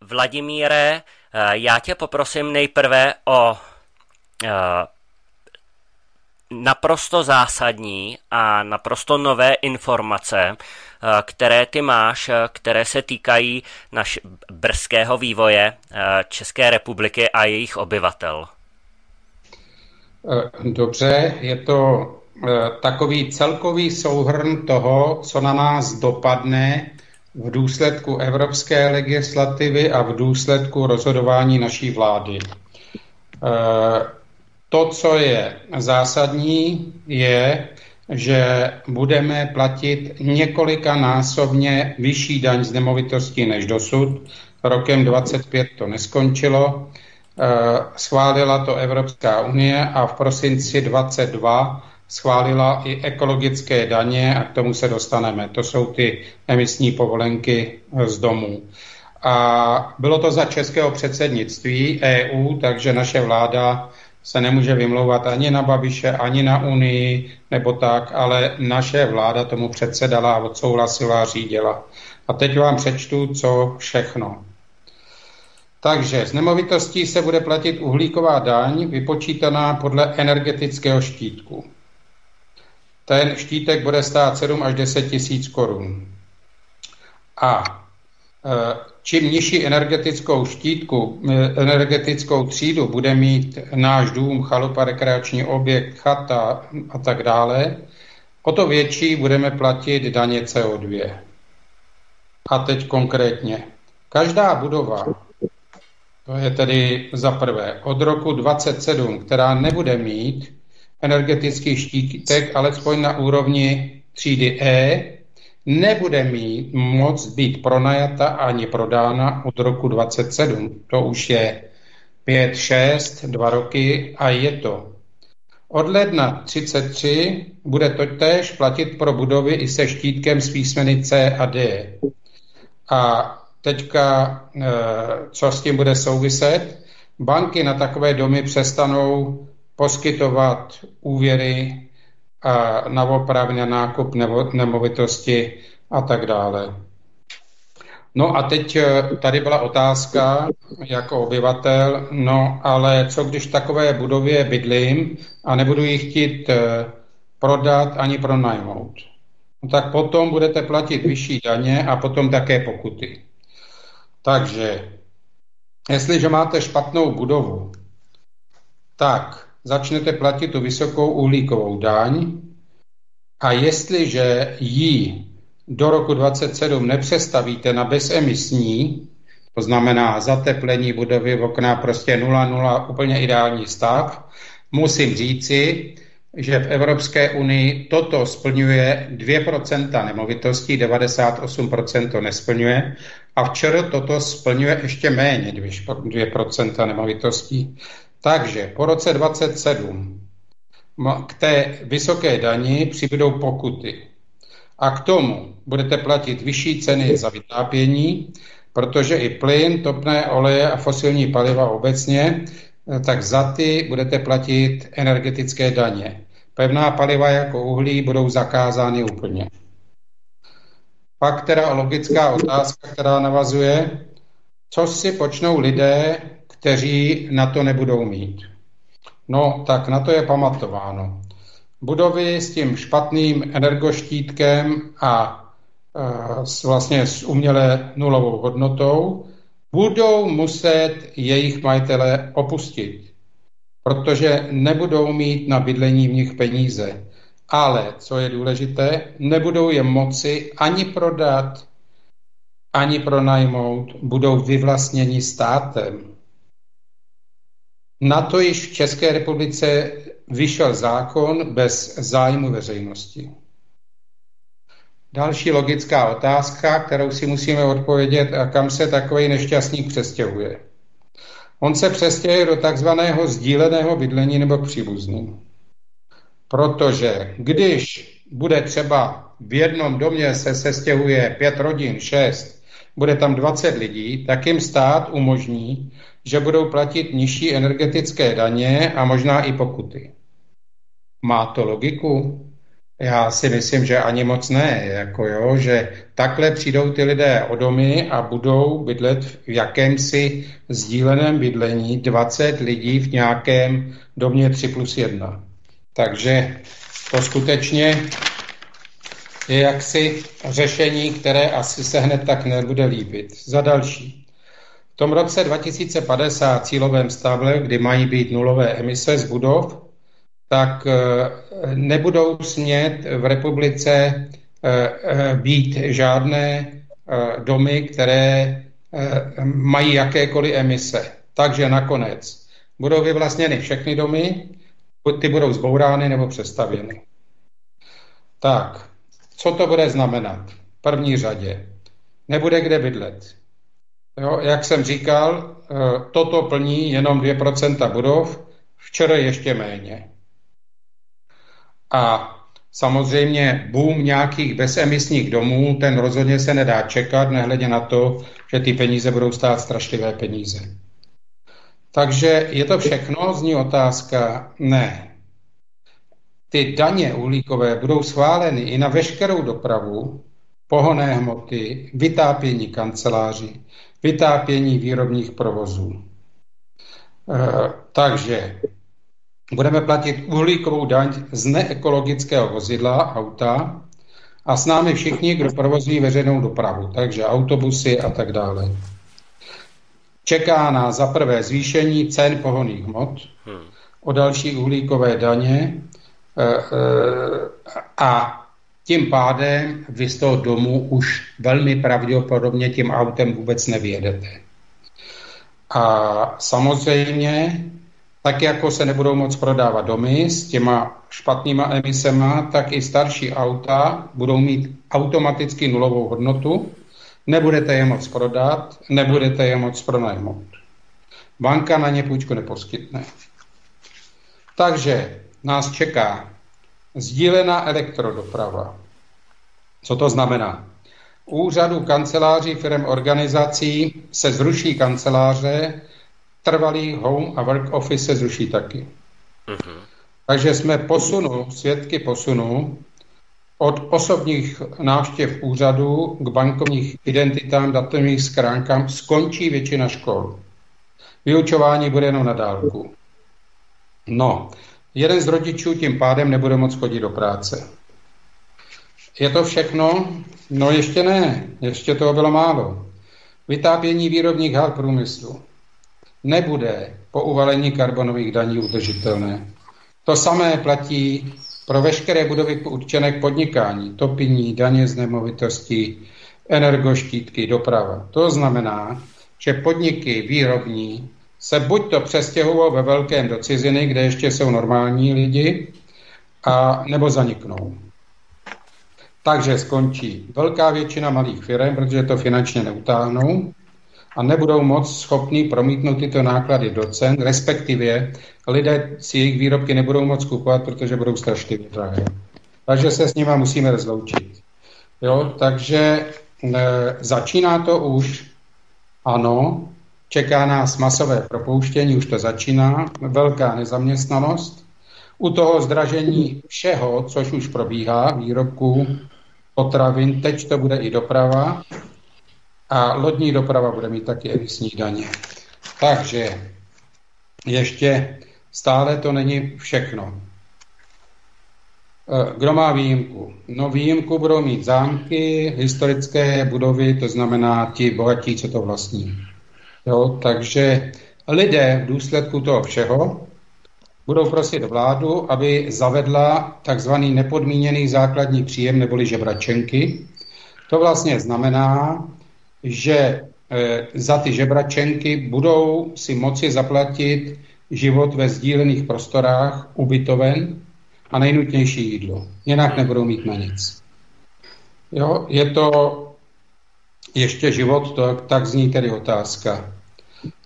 Vladimíre, já tě poprosím nejprve o naprosto zásadní a naprosto nové informace, které ty máš, které se týkají naš brzkého vývoje České republiky a jejich obyvatel. Dobře, je to takový celkový souhrn toho, co na nás dopadne v důsledku evropské legislativy a v důsledku rozhodování naší vlády. To, co je zásadní, je, že budeme platit několikanásobně vyšší daň z nemovitostí než dosud. Rokem 25 to neskončilo. Eh, schválila to Evropská unie a v prosinci 22 schválila i ekologické daně a k tomu se dostaneme. To jsou ty emisní povolenky z domů. A bylo to za českého předsednictví EU, takže naše vláda se nemůže vymlouvat ani na Babiše, ani na Unii nebo tak, ale naše vláda tomu předsedala odsouhlasila a řídila. A teď vám přečtu, co všechno. Takže z nemovitostí se bude platit uhlíková daň vypočítaná podle energetického štítku. Ten štítek bude stát 7 až 10 tisíc korun. A e, čím nižší energetickou štítku, e, energetickou třídu bude mít náš dům, chalupa, rekreační objekt, chata a tak dále, o to větší budeme platit daně CO2. A teď konkrétně. Každá budova, to je tedy za prvé, od roku 27, která nebude mít energetický štítek alespoň na úrovni třídy E, nebude mít moc být pronajata ani prodána od roku 27. To už je 5, 6, 2 roky a je to. Od ledna 33 bude to též platit pro budovy i se štítkem s písmeny C a D. A teďka, eh, co s tím bude souviset? Banky na takové domy přestanou poskytovat úvěry na opravně nákup nemovitosti a tak dále. No a teď eh, tady byla otázka jako obyvatel, no ale co když takové budově bydlím a nebudu ji chtít eh, prodat ani pronajmout? No tak potom budete platit vyšší daně a potom také pokuty. Takže, jestliže máte špatnou budovu, tak začnete platit tu vysokou uhlíkovou daň a jestliže ji do roku 27 nepřestavíte na bezemisní, to znamená zateplení budovy v okna prostě 0,0 úplně ideální stav, musím říci, že v Evropské unii toto splňuje 2% nemovitostí, 98% to nesplňuje a včera toto splňuje ještě méně 2% nemovitostí. Takže po roce 27 k té vysoké dani přibydou pokuty. A k tomu budete platit vyšší ceny za vytápění, protože i plyn, topné oleje a fosilní paliva obecně, tak za ty budete platit energetické daně. Pevná paliva jako uhlí budou zakázány úplně. Pak teda logická otázka, která navazuje, co si počnou lidé, kteří na to nebudou mít. No, tak na to je pamatováno. Budovy s tím špatným energoštítkem a e, s, vlastně s uměle nulovou hodnotou budou muset jejich majitele opustit, protože nebudou mít na bydlení v nich peníze. Ale, co je důležité, nebudou je moci ani prodat, ani pronajmout, budou vyvlastněni státem. Na to již v České republice vyšel zákon bez zájmu veřejnosti. Další logická otázka, kterou si musíme odpovědět, a kam se takový nešťastník přestěhuje. On se přestěhuje do takzvaného sdíleného bydlení nebo příbuzným. Protože když bude třeba v jednom domě se sestěhuje pět rodin, šest, bude tam 20 lidí, tak jim stát umožní, že budou platit nižší energetické daně a možná i pokuty. Má to logiku? Já si myslím, že ani moc ne, jako jo, že takhle přijdou ty lidé o domy a budou bydlet v jakémsi sdíleném bydlení 20 lidí v nějakém domě 3 plus 1. Takže to skutečně je jaksi řešení, které asi se hned tak nebude líbit. Za další. Tom roce 2050 cílovém stavle, kdy mají být nulové emise z budov, tak eh, nebudou smět v republice eh, eh, být žádné domy, které mají jakékoliv emise. Takže nakonec budou vyvlastněny všechny domy, ty budou zbourány nebo přestavěny. Tak, co to bude znamenat? V první řadě. Nebude kde bydlet. Jo, jak jsem říkal, toto plní jenom 2% budov, včera ještě méně. A samozřejmě boom nějakých bezemisních domů, ten rozhodně se nedá čekat, nehledě na to, že ty peníze budou stát strašlivé peníze. Takže je to všechno, zní otázka, ne. Ty daně uhlíkové budou schváleny i na veškerou dopravu, pohonné hmoty, vytápění kanceláří, vytápění výrobních provozů. E, takže budeme platit uhlíkovou daň z neekologického vozidla, auta, a s námi všichni, kdo provozují veřejnou dopravu, takže autobusy a tak dále. Čeká nás za prvé zvýšení cen pohonných hmot, hmm. o další uhlíkové daně e, e, a tím pádem vy z toho domu už velmi pravděpodobně tím autem vůbec nevědete. A samozřejmě tak jako se nebudou moc prodávat domy s těma špatnýma emisema, tak i starší auta budou mít automaticky nulovou hodnotu, nebudete je moc prodat, nebudete je moc pronajmout. Banka na ně půjčku neposkytne. Takže nás čeká sdílená elektrodoprava. Co to znamená? Úřadu kanceláří firm organizací se zruší kanceláře trvalý home a work office se zruší taky. Uh-huh. Takže jsme posunu, svědky posunu od osobních návštěv úřadu k bankovních identitám, datových skránkám skončí většina škol. Vyučování bude jenom na dálku. No, jeden z rodičů tím pádem nebude moc chodit do práce. Je to všechno? No ještě ne, ještě toho bylo málo. Vytápění výrobních hal průmyslu nebude po uvalení karbonových daní udržitelné. To samé platí pro veškeré budovy určené k podnikání, topení, daně z nemovitostí, energoštítky, doprava. To znamená, že podniky výrobní se buď to přestěhují ve velkém do ciziny, kde ještě jsou normální lidi, a nebo zaniknou. Takže skončí velká většina malých firm, protože to finančně neutáhnou, a nebudou moc schopní promítnout tyto náklady do cen, respektive lidé si jejich výrobky nebudou moc kupovat, protože budou strašně drahé. Takže se s nimi musíme rozloučit. Jo, takže e, začíná to už, ano, čeká nás masové propouštění, už to začíná, velká nezaměstnanost. U toho zdražení všeho, což už probíhá, výrobků, potravin, teď to bude i doprava, a lodní doprava bude mít taky emisní daně. Takže ještě stále to není všechno. E, kdo má výjimku? No výjimku budou mít zámky, historické budovy, to znamená ti bohatí, co to vlastní. Jo, takže lidé v důsledku toho všeho budou prosit vládu, aby zavedla takzvaný nepodmíněný základní příjem neboli žebračenky. To vlastně znamená, že eh, za ty žebračenky budou si moci zaplatit život ve sdílených prostorách, ubytoven a nejnutnější jídlo. Jinak nebudou mít na nic. Jo, je to ještě život, to, tak zní tedy otázka.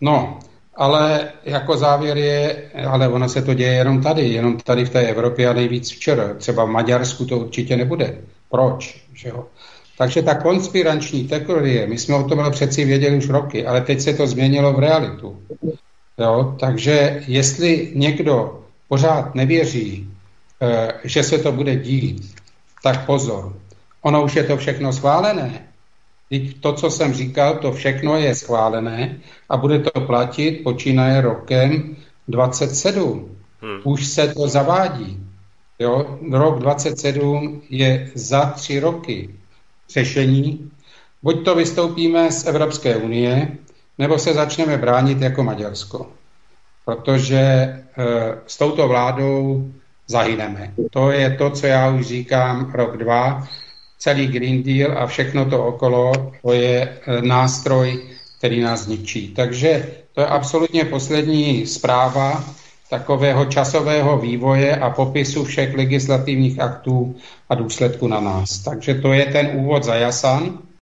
No, ale jako závěr je, ale ono se to děje jenom tady, jenom tady v té Evropě a nejvíc včera. Třeba v Maďarsku to určitě nebude. Proč? Že jo? Takže ta konspirační teorie, my jsme o tom přeci věděli už roky, ale teď se to změnilo v realitu. Jo? Takže jestli někdo pořád nevěří, eh, že se to bude dít, tak pozor. Ono už je to všechno schválené. To, co jsem říkal, to všechno je schválené a bude to platit počínaje rokem 27. Hmm. Už se to zavádí. Jo? Rok 27 je za tři roky řešení. Buď to vystoupíme z Evropské unie, nebo se začneme bránit jako Maďarsko. Protože e, s touto vládou zahyneme. To je to, co já už říkám rok, dva. Celý Green Deal a všechno to okolo, to je e, nástroj, který nás zničí. Takže to je absolutně poslední zpráva takového časového vývoje a popisu všech legislativních aktů a důsledků na nás. Takže to je ten úvod za Jasan.